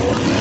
Ryan! Where?